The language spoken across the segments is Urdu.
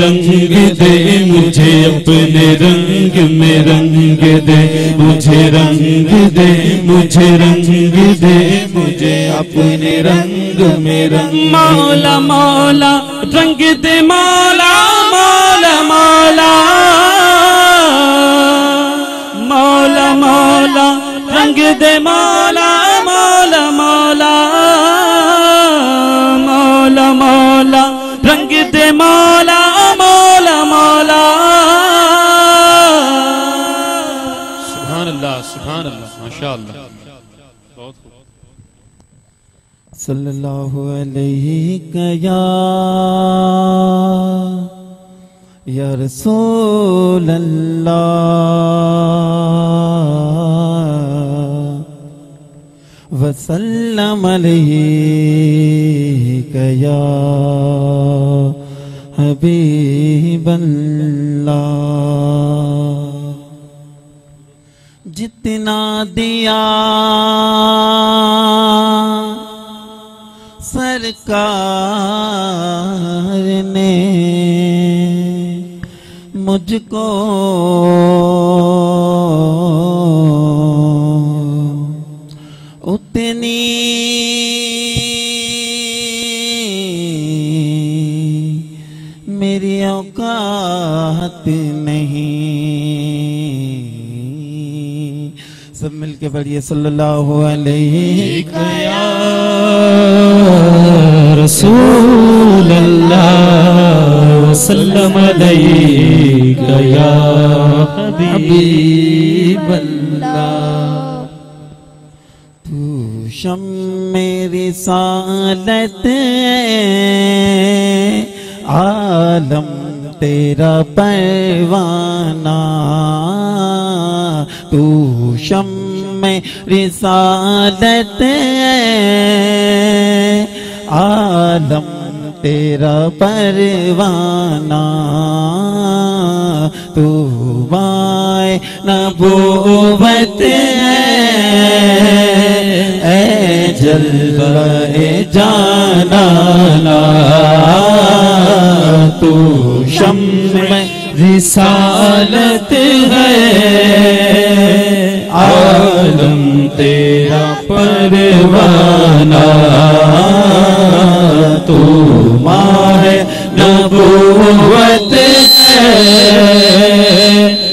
رنگ دے مجھے اپنے رنگ میں رنگ دے۔ مجھے رنگ دے، مجھے رنگ دے۔ مجھے اپنے رنگ میں رنگ مولا مولا، رنگ دے۔ مولا مولا مولا۔ مولا مولا، رنگ دے۔ مولا مولا مولا۔ مولا مولا، رنگ دے۔ مولا صلی اللہ علیہ یا یا رسول اللہ وسلم علیہ یا حبیب اللہ جتنا دیا سرکار نے مجھ کو اتنی میری اوقات نہیں سب مل کے پڑھیے صلی اللہ علیہ یا رسول اللہ وسلم علیک یا حبیب اللہ تو شم میری سالت عالم تیرا پروانہ تو شم میں رسالت عالم تیرا پروانہ، تو مائے نبوت اے جلوہ جانانا تو شمع رسالت ہے۔ عالم تیرا پروانہ، تو ماہ نبوت ہے۔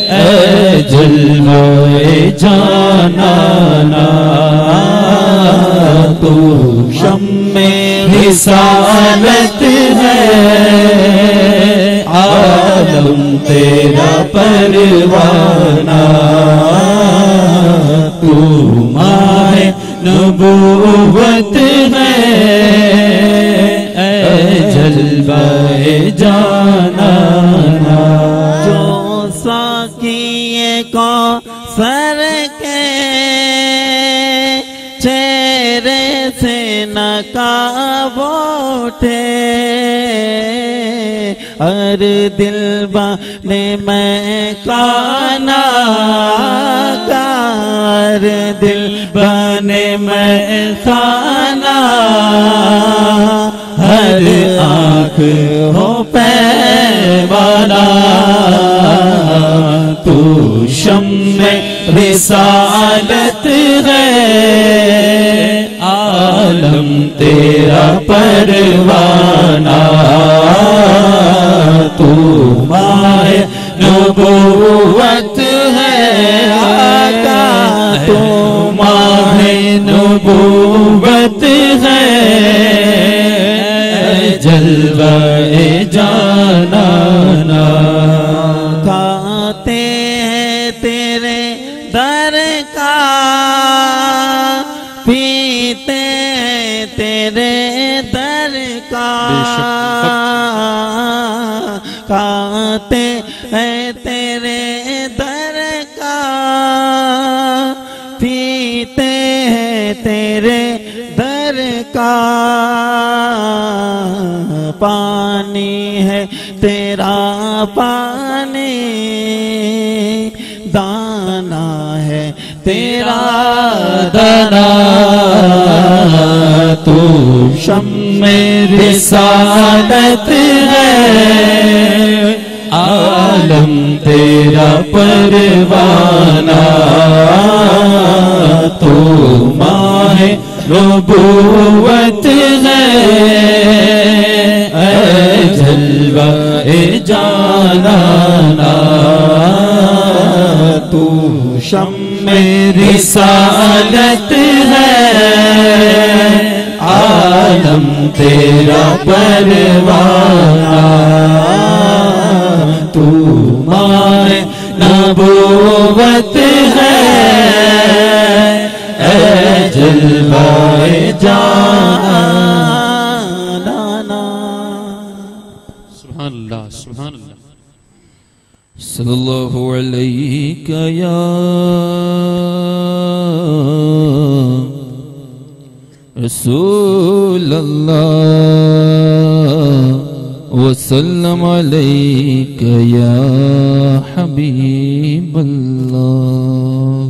اے جلوہ جانانا، تو شمع رسالت عالم تیرا پروانہ۔ تو ماہ نبوت ہے۔ اے جلوہ جانانا۔ جو ساکیے کو سر کے چہرے سے نقاب اٹھے۔ ہر دل بانے میں کانا کار، دل بنے میں کانا ہر آنکھ ہو پیوانا تو شمع رسالت ہے، عالم تیرا پروانہ۔ تمہارے نبوت ہے آقا تمہارے مائے نبوت کھاتے ہیں تیرے در کا۔ پیتے ہیں تیرے در کا۔ پانی ہے تیرا پانی۔ دانا ہے تیرا دانا۔ تو شم رسالت ہے۔ عالم، تیرا پروانہ۔ تو ماہ نبوت ہے۔ اے جلوہ اے جانانا۔ تو شم رسالت ہے۔ عالم، تیرا پروانہ۔ نبوت ہے۔ اے جلوہ جانانا سبحان اللہ سبحان اللہ۔ صلی اللہ علیہ یا رسول اللہ۔ وسلم علیک یا حبیب اللہ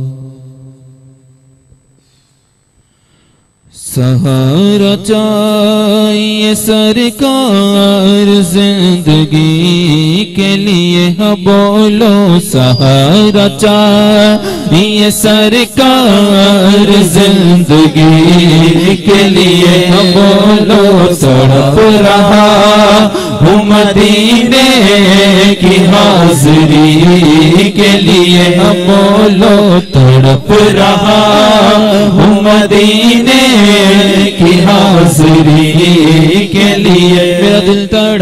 سہارا چاہیے سرکار زندگی کے لیے ہاں بولو، سہارا چاہیے سرکار زندگی کے لیے ہاں بولو تڑپ رہا۔ مدینے کی حاضری کے لیے ہاں بولو تڑپ رہا۔ ہوں مدینے کی حاضری کے لیے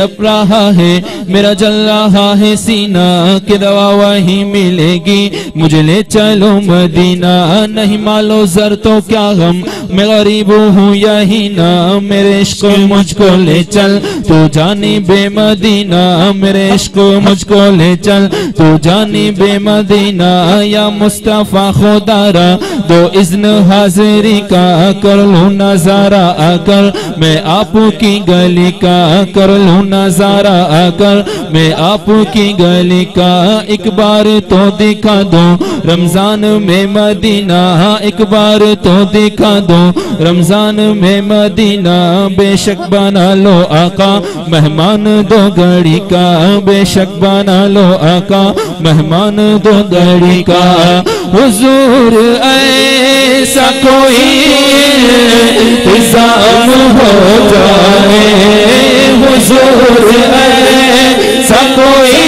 تڑپ رہا ہے، میرا جل رہا ہے، سینہ کہ دوا وہی ملے گی۔ مجھے لے چلو مدینہ، نہیں مالو زر تو کیا غم۔ میں غریب ہوں، یہی نا، میرے عشق مجھ کو لے چل۔ تو جانی بے مدینہ، میرے عشق مجھ کو لے چل۔ تو جانی بے مدینہ، یا مصطفیٰ خدارا دو اذن حاضری کا کر لوں نظارہ آ کر میں آپ کی گلی کا کر لوں نظارہ آ کر میں آپ کی گلی کا ایک بار تو دکھا دو۔ رمضان میں مدینہ، ایک بار تو دکھا دو۔ رمضان میں مدینہ، بے شک بنا لو آقا۔ مہمان دو گھڑی کا، بے شک بنا لو آقا۔ مہمان دو گھڑی کا۔ حضور، ایسا کوئی انتظام ہو جائے۔ حضور ایسا کوئی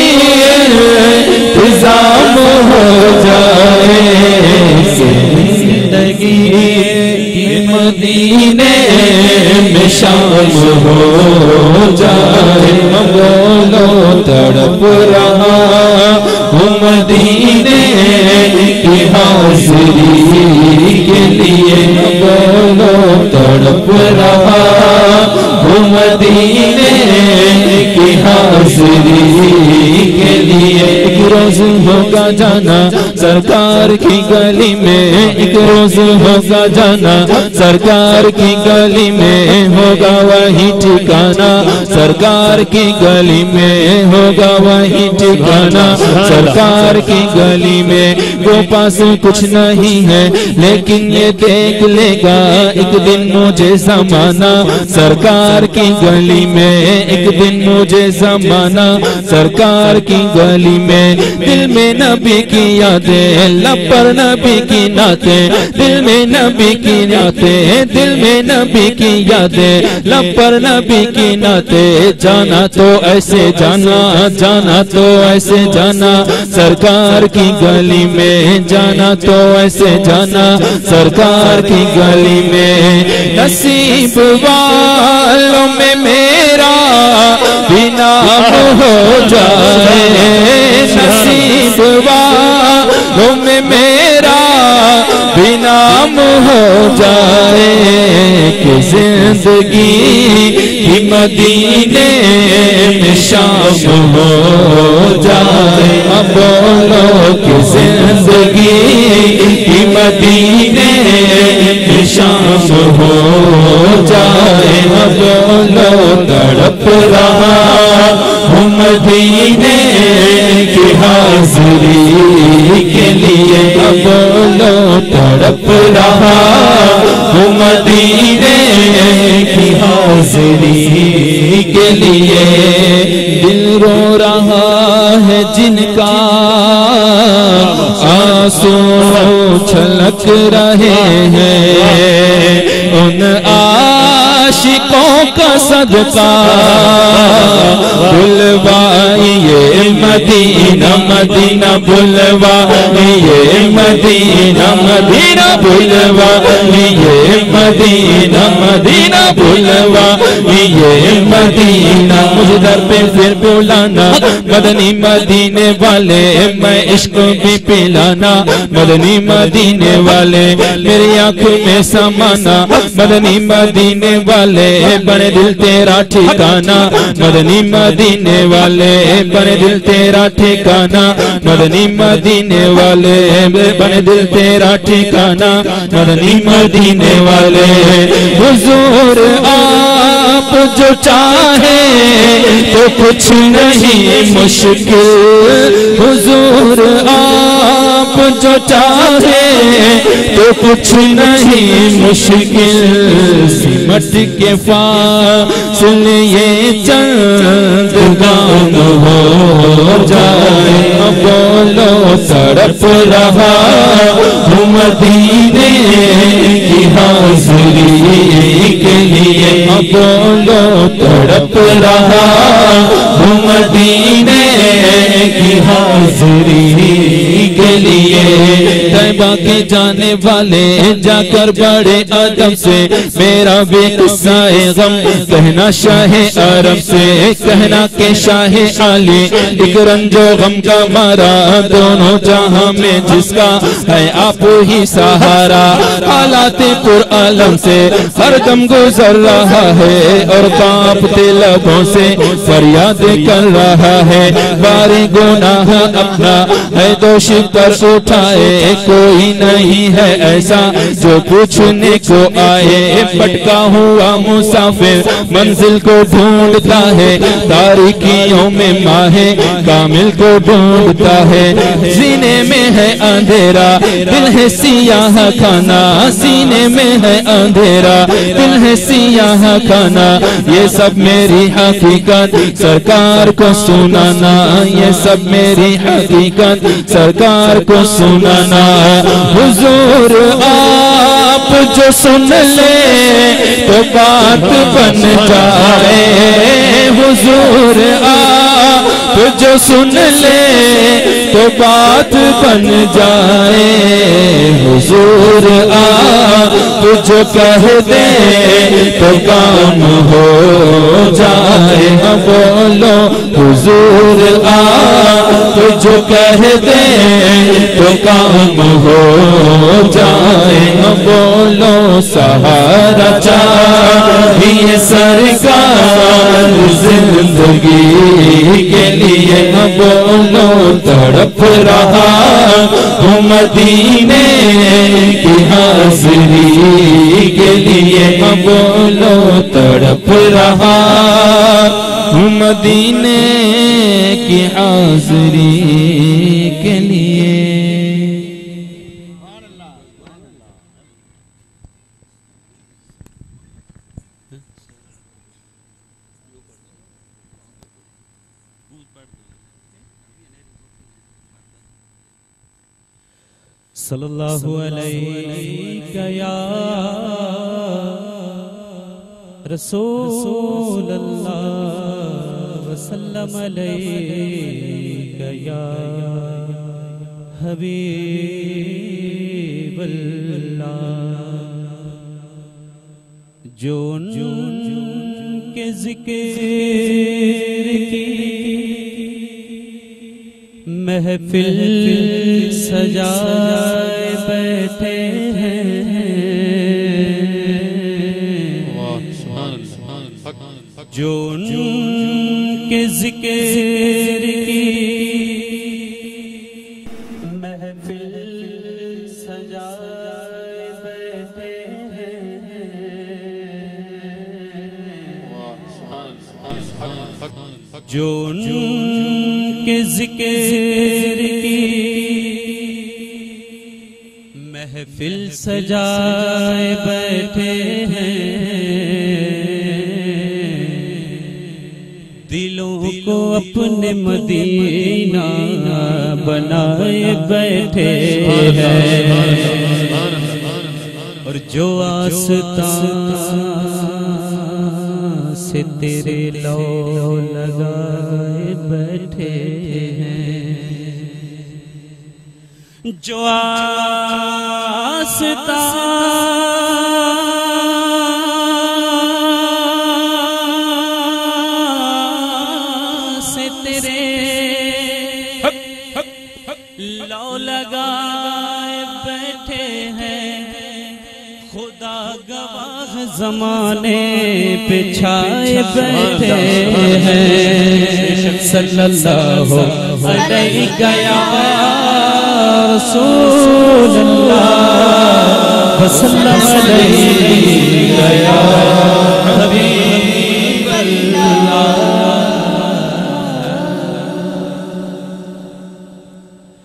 انتظام ہو جائے زندگی کی مدینے میں شام ہو جائے۔ سرکار کی گلی میں ایک روز ہوگا جانا، سرکار کی گلی میں ہوگا وہی ٹھکانا سرکار کی گلی میں ہوگا وہی ٹھکانا سرکار کی گلی میں وہ پاس کچھ نہیں ہے، لیکن یہ دیکھ لے گا ایک دن مجھے زمانہ۔ سرکار کی گلی میں ایک دن مجھے زمانہ۔ سرکار کی گلی میں دل میں نبی کی یادیں، لب پر نبی کی نعتیں، دل میں نبی کی نعتیں، دل میں نبی کی یادیں، لب پر نبی کی نعتیں، جانا تو ایسے جانا جانا تو ایسے جانا، سرکار کی گلی میں جانا تو ایسے جانا، سرکار کی گلی میں نصیب والوں میں میرا بھی نام ہو جائے، نصیب والوں میں میرا بھی نام ہو جائے کہ زندگی کی مدینے میں شام ہو جائے۔ ہاں بولو کہ زندگی کی مدینے میں شام ہو جائے۔ آنسو چھلک رہے ہیں۔ ان عاشقوں کا صدقہ۔ بلوائیے مدینہ مدینہ، بلوائیے مدینہ مدینہ، بلوائیے مدینہ مدینہ بلوائیے مدینہ مجھے در پہ پھر بلانا۔ مدنی مدینے والے، میں عشق بھی پلانا۔ مدنی مدینے والے، میری آنکھوں میں سمانا مدنی مدینے والے بنے دل تیرا ٹھکانا۔ مدنی مدینے والے بنے دل تیرا ٹھکانا۔ مدنی مدینے والے بنے دل تیرا ٹھکانا۔ مدنی مدینے والے۔ حضور آپ جو چاہے تو کچھ نہیں مشکل۔ حضور آپ جو چاہے تو کچھ نہیں مشکل سمٹ کے فاصل یہ چند گام ہو جائے۔ بولو سڑپ رہا ہوں مدینے کی حاضری کے لیے۔ بولو، تڑپ رہا ہوں مدینے کی حاضری۔ کے لیے۔ طیبہ کے جانے والے جا کر بڑے ادب سے۔ میرا بھی قصہ غم، کہنا شاہ عرب سے۔ کہنا کہ شاہ علی، ایک رنج و غم کا مارا۔ دونوں جہاں میں جس کا ہے آپ ہی سہارا۔ حالات پر عالم سے ہر دم گزر رہا ہے۔ اور کانپتے لبوں سے فریاد کر رہا ہے۔ باری گناہ اپنا، ہے دوش پر اٹھائے، کوئی نہیں ہے ایسا جو پوچھنے کو آئے۔ پٹکا ہوا مسافر منزل کو ڈھونڈتا ہے، تاریکیوں میں ماہ کامل کو ڈھونڈتا ہے۔ سینے میں ہے اندھیرا، دل ہے سیاہ کھانا۔ سینے میں ہے اندھیرا، دل ہے سیاہ کھانا۔ یہ سب میری حقیقت، سرکار کو سنانا۔ یہ سب میری حقیقت، سرکار کو سننا حضور آپ جو سن لے تو بات بن جائے۔ حضور آپ جو سن لے تو بات بن جائے۔ حضور آپ جو کہہ دے تو کام ہو جائے۔ ہم بولو، حضور آپ جو کہہ دے تو کام ہو جائے۔ ہم بولو، سہارا چاہیے سرکار زندگی کے لیے نہ بولو تڑپ رہا ہوں مدینے کی حاضری کے لیے نہ بولو تڑپ رہا ہوں مدینے کی حاضری کے لیے صلی اللہ علیہ یا رسول اللہ وسلم علیہ یا حبیب اللہ جو ان کے ذکر کی محفل سجائے بیٹھے ہیں۔ جو ان کے ذکر کی محفل سجائے بیٹھے ہیں۔ جو ان کے ذکر کی۔ محفل سجائے بیٹھے ہیں۔ دلوں کو اپنے مدینہ بنائے بیٹھے ہیں۔ اور جو آستان سے تیرے لو لگائے بیٹھے ہیں۔ جو آستان سے تیرے لو لگائے بیٹھے ہیں۔ خدا گواہ زمانے پہ چھائے بیٹھے ہیں۔ صلی اللہ علیہ یا رسول اللہ۔ وسلم علیہ یا حبیب